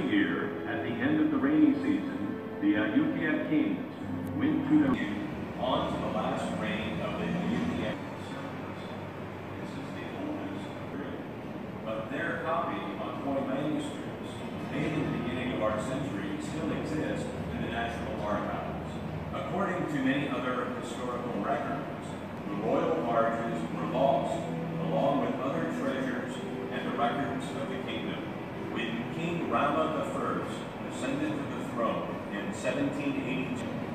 year, at the end of the rainy season, the Ayutthaya kings went to the on to the last reign of the Ayutthaya. This is the oldest period. But their copy on toy manuscripts, made in the beginning of our century, still exists in the National Archives. According to many other historical records, 1782.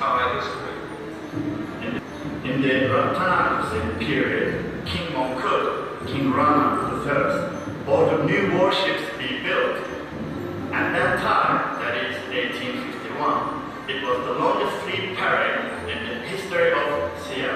Thai history. In the Ratanakosin period, King Mongkut, King Rama I, ordered new warships to be built. At that time, that is 1851, it was the longest fleet parade in the history of Siam.